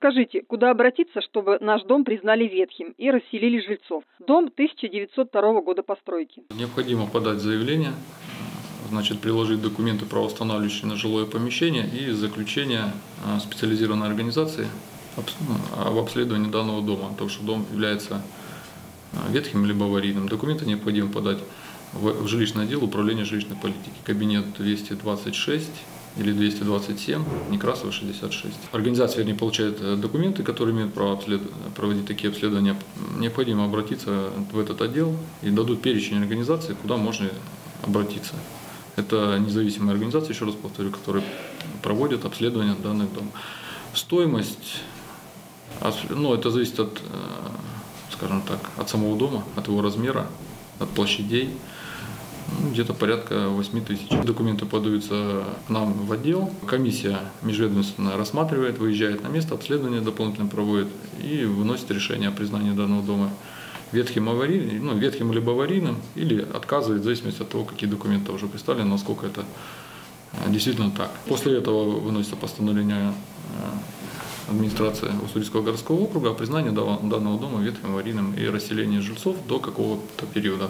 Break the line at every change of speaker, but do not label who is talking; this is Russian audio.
Подскажите, куда обратиться, чтобы наш дом признали ветхим и расселили жильцов? Дом 1902 года постройки.
Необходимо подать заявление, значит, приложить документы, правоустанавливающие на жилое помещение и заключение а, специализированной организации ну, об обследовании данного дома, то что дом является а, ветхим либо аварийным. Документы необходимо подать в жилищный отдел управления жилищной политики, кабинет 226 или 227, Некрасова 66. Организация, вернее, получает э, документы, которые имеют право обслед... проводить такие обследования. Необходимо обратиться в этот отдел и дадут перечень организаций, куда можно обратиться. Это независимые организации, еще раз повторю, которые проводят обследование данных домов. Стоимость, ну, это зависит от, э, скажем так, от самого дома, от его размера, от площадей. Ну, где-то порядка 8 тысяч. Документы подаются нам в отдел. Комиссия межведомственная рассматривает, выезжает на место, обследование дополнительно проводит и выносит решение о признании данного дома ветхим, аварийным, ну, ветхим либо аварийным, или отказывает в зависимости от того, какие документы уже представлены, насколько это э, действительно так. После этого выносится постановление э, администрации Уссурийского городского округа о признании данного дома ветхим, аварийным и расселении жильцов до какого-то периода.